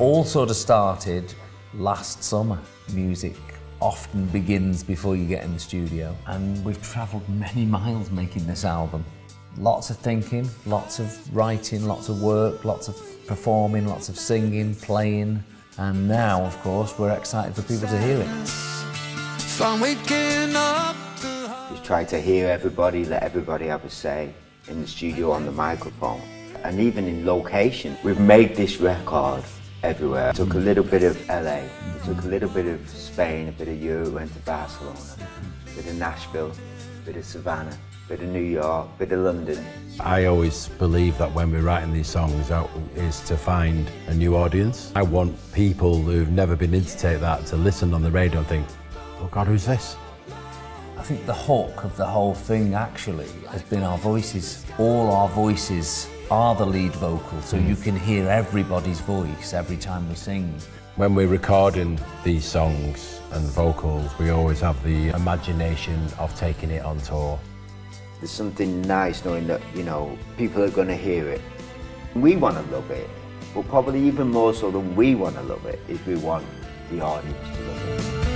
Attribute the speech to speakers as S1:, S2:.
S1: all sort of started last summer. Music often begins before you get in the studio, and we've travelled many miles making this album. Lots of thinking, lots of writing, lots of work, lots of performing, lots of singing, playing, and now, of course, we're excited for people to hear it.
S2: Just try to hear everybody, let everybody have a say in the studio on the microphone. And even in location, we've made this record everywhere. Took a little bit of LA, took a little bit of Spain, a bit of Europe, went to Barcelona, a bit of Nashville, a bit of Savannah, a bit of New York, a bit of London.
S3: I always believe that when we're writing these songs out is to find a new audience. I want people who've never been into Take That to listen on the radio and think, oh God, who's this?
S1: I think the hook of the whole thing actually has been our voices. All our voices are the lead vocal, so you mm. can hear everybody's voice every time we sing.
S3: When we're recording these songs and vocals, we always have the imagination of taking it on tour.
S2: There's something nice knowing that, you know, people are going to hear it. We want to love it, but probably even more so than we want to love it is we want the audience to love it.